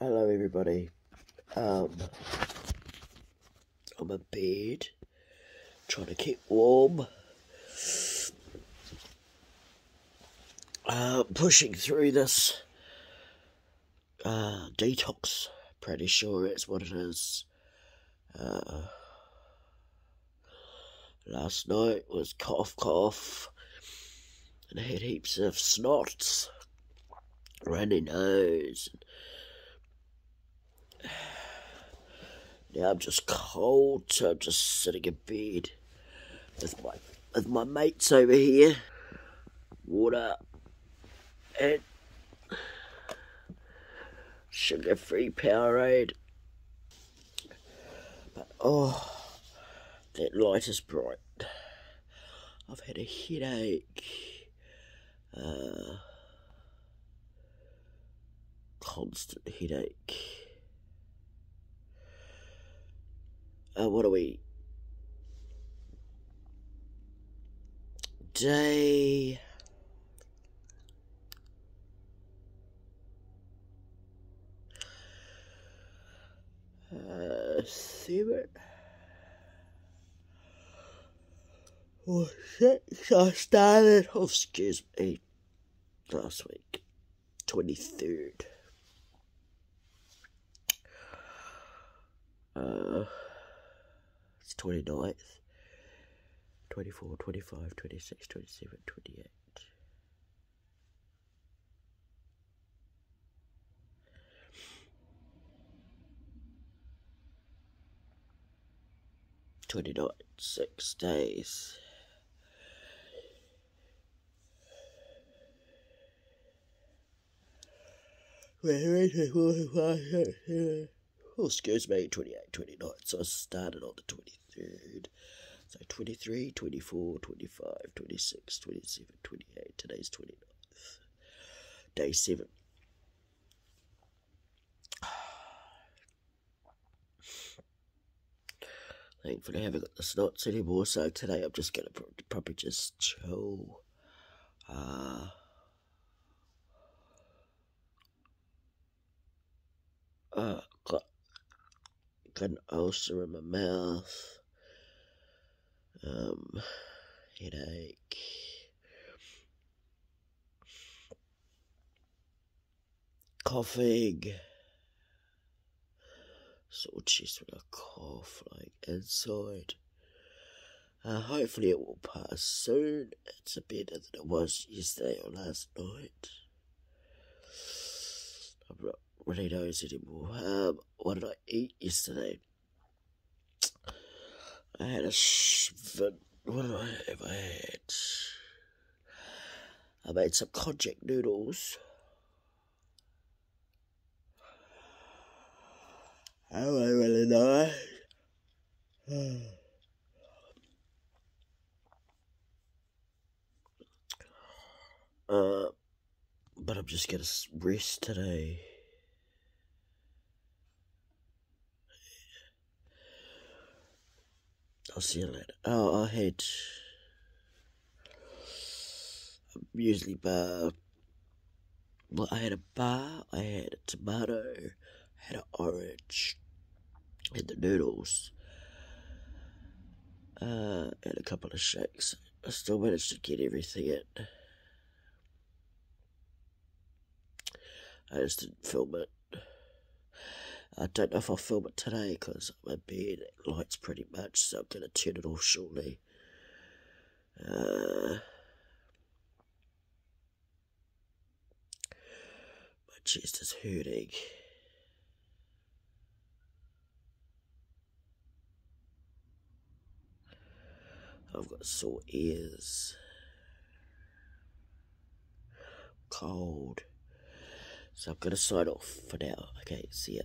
Hello, everybody. Um, I'm in bed, trying to keep warm. Uh, pushing through this uh, detox. Pretty sure it's what it is. Uh, last night was cough, cough, and I had heaps of snots, runny nose. Now I'm just cold, so I'm just sitting in bed with my with my mates over here. Water and sugar free Powerade. But oh that light is bright. I've had a headache. Uh, constant headache. Uh, what are we? Day. Uh, seven. Oh shit! I started. Oh, excuse me. Last week, twenty third. Uh. 29th, 24, 25, 26, 27, 28. Twenty six days. Oh, excuse me, 28, 29. So I started on the 23rd. So 23, 24, 25, 26, 27, 28. Today's 29th. Day 7. Thankfully, I haven't got the snots anymore, so today I'm just going to probably just chill. Uh, uh, got got an ulcer in my mouth, um, headache, coughing, sore chest with a cough like inside. Uh, hopefully it will pass soon. It's a better than it was yesterday or last night. I'm not really knows anymore. Um, what did I eat yesterday? I had a shvin. What did I have? I had. I made some konjac noodles. I don't really know. uh, but I'm just gonna rest today. I'll see you later. Oh, I had muesli bar. Well, I had a bar, I had a tomato, I had an orange, and the noodles, uh, and a couple of shakes. I still managed to get everything in. I just didn't film it. I don't know if I'll film it today because my bed lights pretty much, so I'm going to turn it off shortly. Uh, my chest is hurting. I've got sore ears. Cold. So I'm to sign off for now. Okay, see ya.